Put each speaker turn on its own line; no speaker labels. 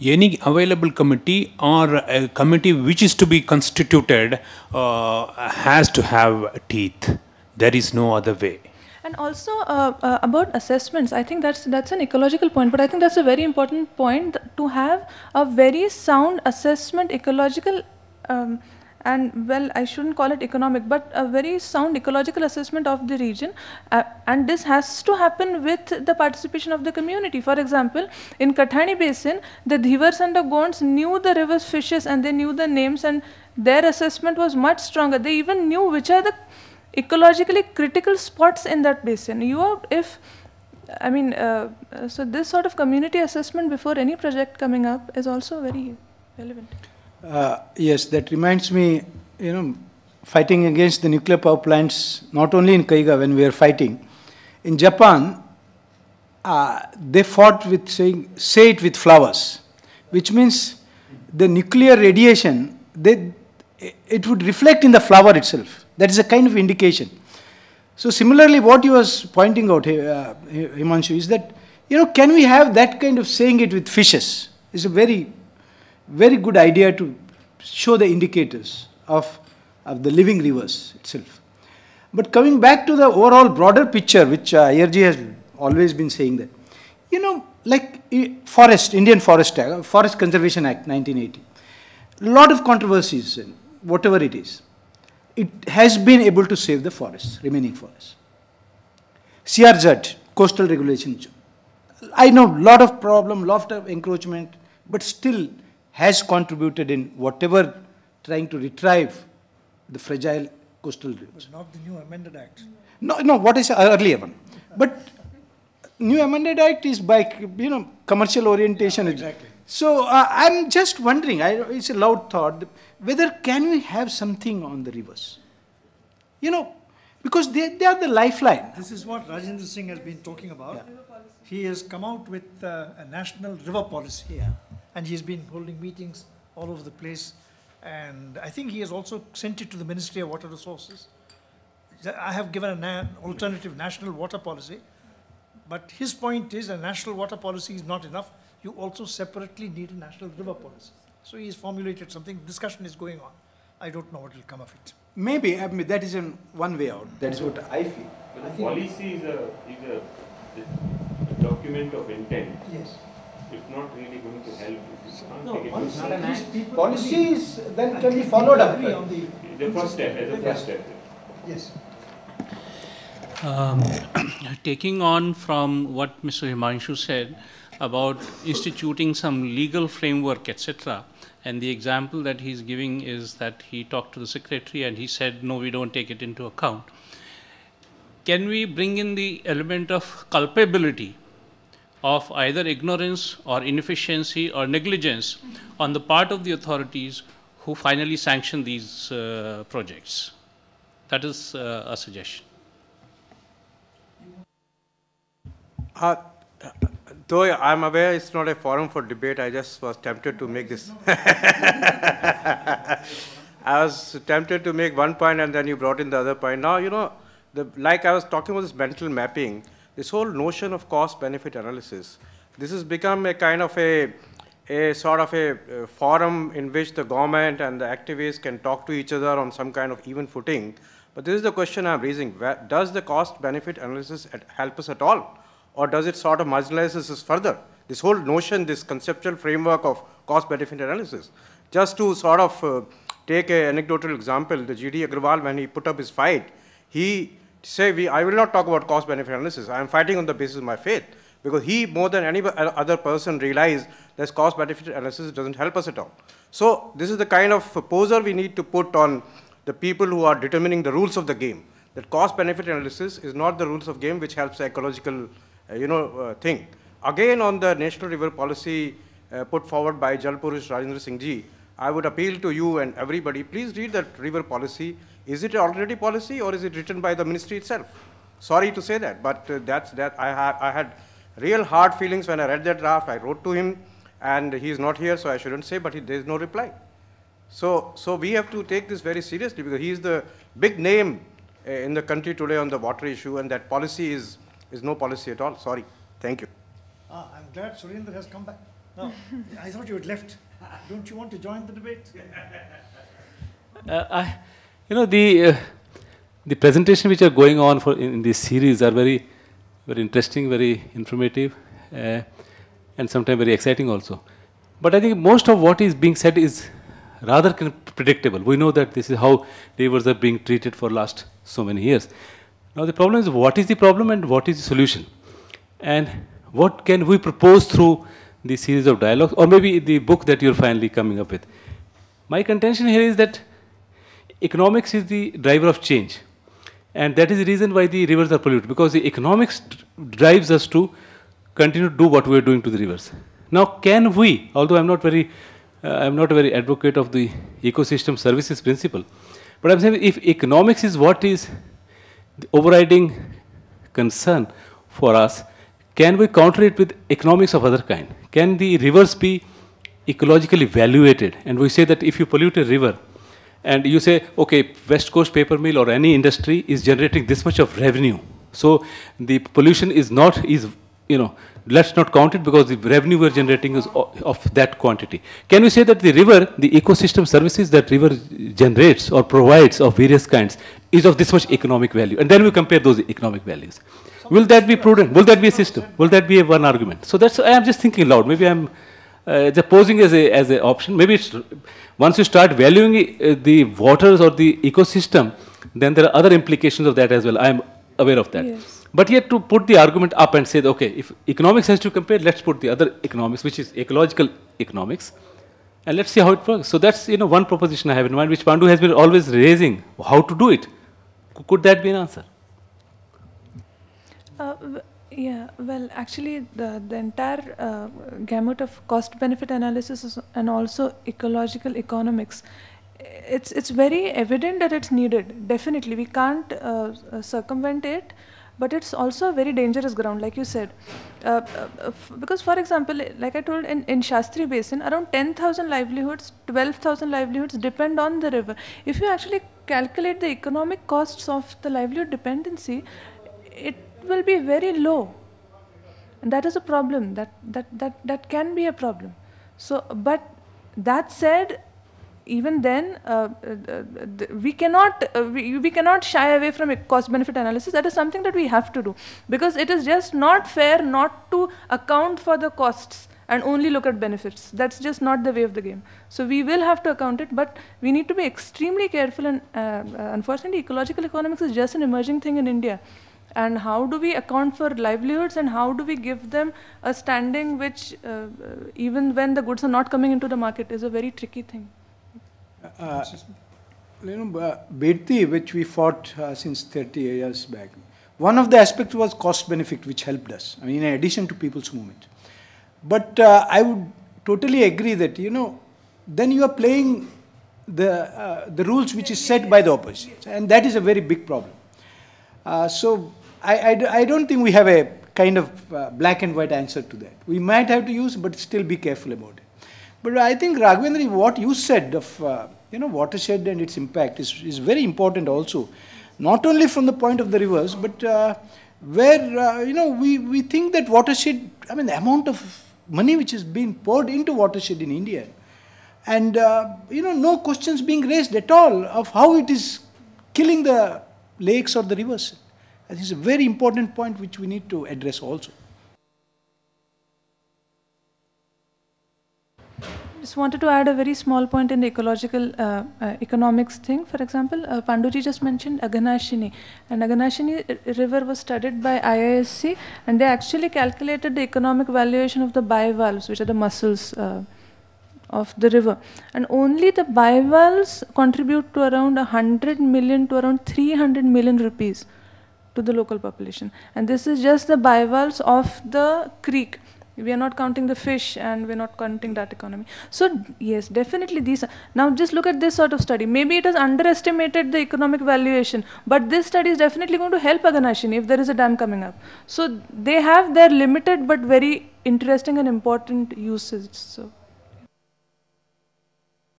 any available committee or a committee which is to be constituted uh, has to have teeth. There is no other way.
And also uh, uh, about assessments, I think that's that's an ecological point, but I think that's a very important point to have a very sound assessment, ecological, um, and well, I shouldn't call it economic, but a very sound ecological assessment of the region, uh, and this has to happen with the participation of the community. For example, in Kathani Basin, the Dhivars and the Gonds knew the river's fishes and they knew the names, and their assessment was much stronger. They even knew which are the ecologically critical spots in that basin. You are, if, I mean, uh, so this sort of community assessment before any project coming up is also very relevant.
Uh, yes, that reminds me, you know, fighting against the nuclear power plants, not only in Kaiga when we were fighting. In Japan, uh, they fought with saying, say it with flowers, which means the nuclear radiation, they, it would reflect in the flower itself. That is a kind of indication. So similarly, what you was pointing out, uh, Himanshu, is that, you know, can we have that kind of saying it with fishes? It's a very, very good idea to show the indicators of, of the living rivers itself. But coming back to the overall broader picture, which uh, IRG has always been saying that, you know, like forest, Indian Forest Act, Forest Conservation Act 1980, a lot of controversies, whatever it is, it has been able to save the forests, remaining forests. CRZ, coastal regulation, I know lot of problem, lot of encroachment, but still has contributed in whatever trying to retrieve the fragile coastal rivers.
Not the new amended act.
No, no, what is the earlier one? But new amended act is by, you know, commercial orientation.
exactly.
So uh, I'm just wondering, I, it's a loud thought, whether can we have something on the rivers? You know, because they, they are the lifeline.
This is what Rajendra Singh has been talking about. He has come out with uh, a national river policy.
Yeah.
And he's been holding meetings all over the place. And I think he has also sent it to the Ministry of Water Resources. I have given an alternative national water policy. But his point is a national water policy is not enough. You also separately need a national river policy. So he has formulated something. Discussion is going on. I don't know what will come of it.
Maybe, I mean, that is an one way out. That is what I feel.
But the policy is a, is a, a document of intent.
Yes.
It's not really going to help. if you
No,
take it
once
to-
at least people.
Policies then can be followed up.
on the.
The first step, as a first step.
Yes.
Um, taking on from what Mr. Himanshu said about instituting some legal framework, etc., and the example that he's giving is that he talked to the secretary and he said, no, we don't take it into account. Can we bring in the element of culpability of either ignorance or inefficiency or negligence on the part of the authorities who finally sanction these uh, projects? That is uh, a suggestion.
Uh, though I'm aware it's not a forum for debate, I just was tempted to make this. I was tempted to make one point and then you brought in the other point. Now, you know, the, like I was talking about this mental mapping, this whole notion of cost benefit analysis, this has become a kind of a, a sort of a, uh forum in which the government and the activists can talk to each other on some kind of even footing. But this is the question I'm raising. Does the cost benefit analysis help us at all? Or does it sort of marginalize us further? This whole notion, this conceptual framework of cost benefit analysis. Just to sort of uh, take an anecdotal example, the GD Agrawal, when he put up his fight, he say, we, I will not talk about cost benefit analysis. I am fighting on the basis of my faith. Because he, more than any other person, realized that cost benefit analysis doesn't help us at all. So, this is the kind of poser we need to put on the people who are determining the rules of the game. That cost benefit analysis is not the rules of game which helps the ecological uh, you know, uh, thing. Again, on the national river policy uh, put forward by Jal Purush Rajendra Singh ji, I would appeal to you and everybody, please read that river policy. Is it already policy or is it written by the ministry itself? Sorry to say that, but uh, that's that. I, ha- I had real hard feelings when I read that draft. I wrote to him, and he is not here, so I shouldn't say, but he, there is no reply. So, so we have to take this very seriously because he is the big name uh, in the country today on the water issue, and that policy is, is no policy at all. Sorry. Thank you.
Ah, I'm glad Surendra has come back. No, I thought you had left. Don't you want to join the debate?
Uh, I, you know, the, uh, the presentation which are going on for in, in this series are very, very interesting, very informative, uh, and sometimes very exciting also. But I think most of what is being said is rather predictable. We know that this is how rivers are being treated for last so many years. Now the problem is what is the problem and what is the solution? And what can we propose through the series of dialogues or maybe the book that you're finally coming up with? My contention here is that economics is the driver of change. And that is the reason why the rivers are polluted, because the economics drives us to continue to do what we are doing to the rivers. Now, can we, although I'm not very, uh, I'm not a very advocate of the ecosystem services principle, but I'm saying if economics is what is the overriding concern for us, can we counter it with economics of other kind? Can the rivers be ecologically evaluated? And we say that if you pollute a river, and you say, okay, West Coast paper mill or any industry is generating this much of revenue. So the pollution is not, is, you know, let's not count it because the revenue we're generating is of that quantity. Can we say that the river, the ecosystem services that river generates or provides of various kinds is of this much economic value? And then we compare those economic values. Will that be prudent? Will that be a system? Will that be a one argument? So that's, I am just thinking loud. Maybe I'm uh, just posing as a, as an option. Maybe it's, once you start valuing uh, the waters or the ecosystem, then there are other implications of that as well. I am aware of that.
Yes.
But yet to put the argument up and say, okay, if economics has to compare, let's put the other economics, which is ecological economics, and let's see how it works. So that's you know one proposition I have in mind, which Pandu has been always raising. How to do it? Could that be an answer?
Yeah, well, actually, the, the entire uh, gamut of cost benefit analysis is, and also ecological economics, it's, it's very evident that it's needed. Definitely, we can't uh, uh, circumvent it, but it's also a very dangerous ground, like you said. Uh, uh, because, for example, like I told, in, in Shastri Basin, around 10,000 livelihoods, 12,000 livelihoods depend on the river. If you actually calculate the economic costs of the livelihood dependency, it will be very low. And that is a problem. That that that that can be a problem. So but that said even then uh, uh, we cannot uh, we, we cannot shy away from a cost benefit analysis. That is something that we have to do. Because it is just not fair not to account for the costs and only look at benefits. That's just not the way of the game. So we will have to account it but we need to be extremely careful and uh, uh, unfortunately ecological economics is just an emerging thing in india and how do we account for livelihoods and how do we give them a standing which uh, uh, even when the goods are not coming into the market is a very tricky thing
Uh, you know, uh, which we fought uh, since 30 years back, one of the aspects was cost benefit, which helped us, I mean, in addition to people's movement. But uh, I would totally agree that, you know, then you are playing the, the rules which is set by the opposition, and that is a very big problem. Uh, so I, don't think we have a kind of uh, black and white answer to that. We might have to use, but still be careful about it. But I think Raghavendra, what you said of uh, you know watershed and its impact is, is very important also, not only from the point of the rivers, but uh, where uh, you know we, we think that watershed. I mean, the amount of money which is being poured into watershed in India, and uh, you know no questions being raised at all of how it is killing the lakes or the rivers. I think it's a very important point which we need to address also.
just wanted to add a very small point in the ecological uh, uh, economics thing. For example, uh, Panduji just mentioned Aghanashini, and Aghanashini river was studied by IISC, and they actually calculated the economic valuation of the bivalves, which are the mussels uh, of the river, and only the bivalves contribute to around 100 million to around 300 million rupees to the local population, and this is just the bivalves of the creek. We are not counting the fish and we're not counting that economy. So yes definitely these are, now just look at this sort of study. Maybe it has underestimated the economic valuation but this study is definitely going to help aghanashini if there is a dam coming up. So they have their limited but very interesting and important uses. So